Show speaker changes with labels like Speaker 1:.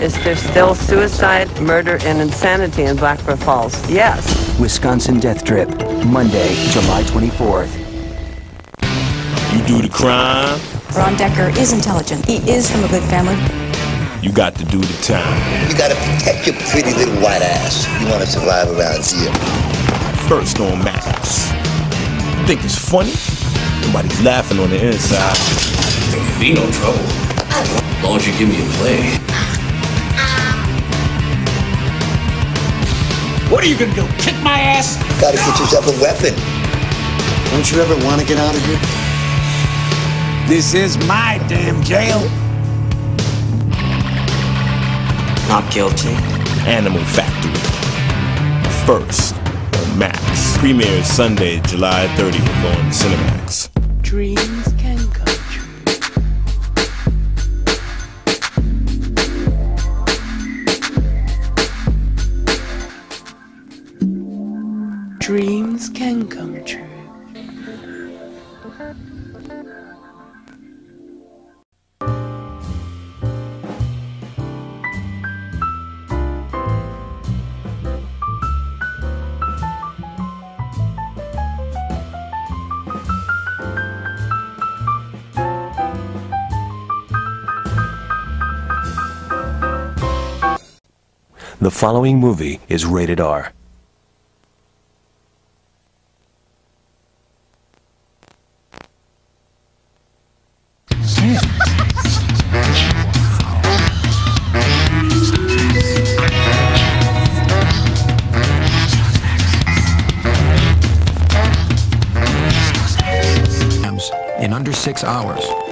Speaker 1: Is there still suicide, murder, and insanity in Black River Falls? Yes.
Speaker 2: Wisconsin Death Trip, Monday, July 24th.
Speaker 3: You do the crime.
Speaker 4: Ron Decker is intelligent. He is from a good family
Speaker 3: you got to do the time.
Speaker 5: You gotta protect your pretty little white ass. You wanna survive around here.
Speaker 3: First on Max. Think it's funny? Nobody's laughing on the inside.
Speaker 6: Be no trouble. As long as you give me a play.
Speaker 7: What are you gonna do? Kick my ass?
Speaker 5: Gotta get yourself a weapon.
Speaker 8: Don't you ever want to get out of here?
Speaker 7: This is my damn jail.
Speaker 8: Not guilty.
Speaker 3: Animal Factory. First on Max. Premieres Sunday, July 30th on Cinemax.
Speaker 1: Dreams can come true. Dreams can come true.
Speaker 2: The following movie is rated R.
Speaker 9: in under six hours.